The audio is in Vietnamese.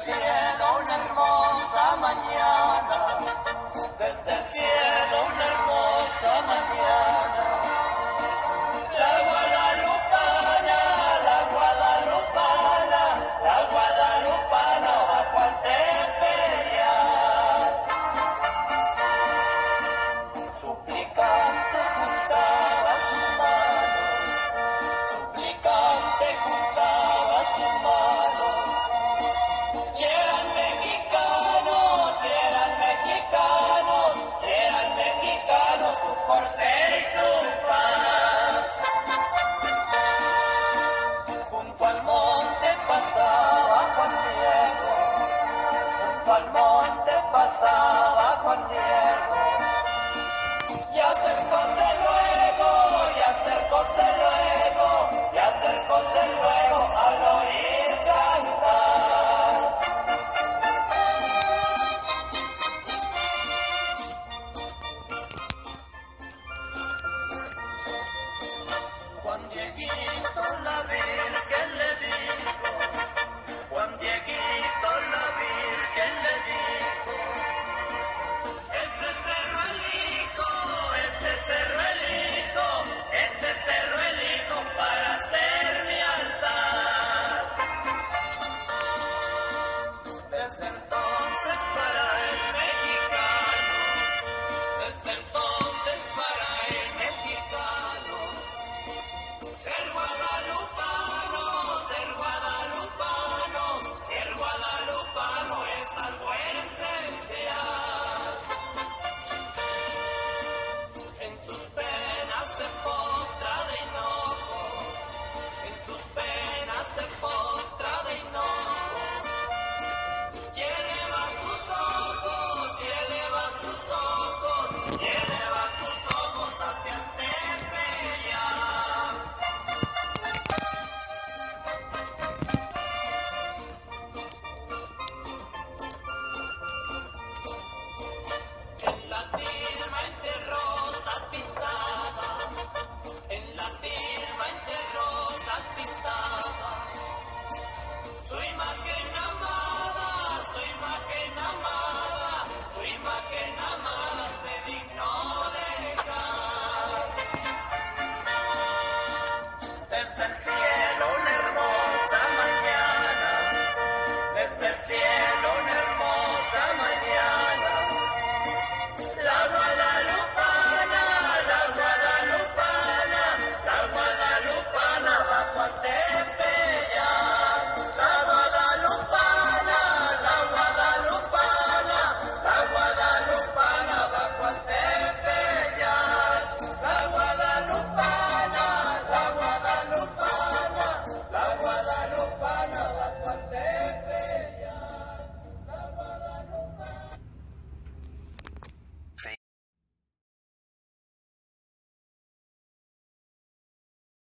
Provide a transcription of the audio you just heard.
xe đổ nâng Concepción.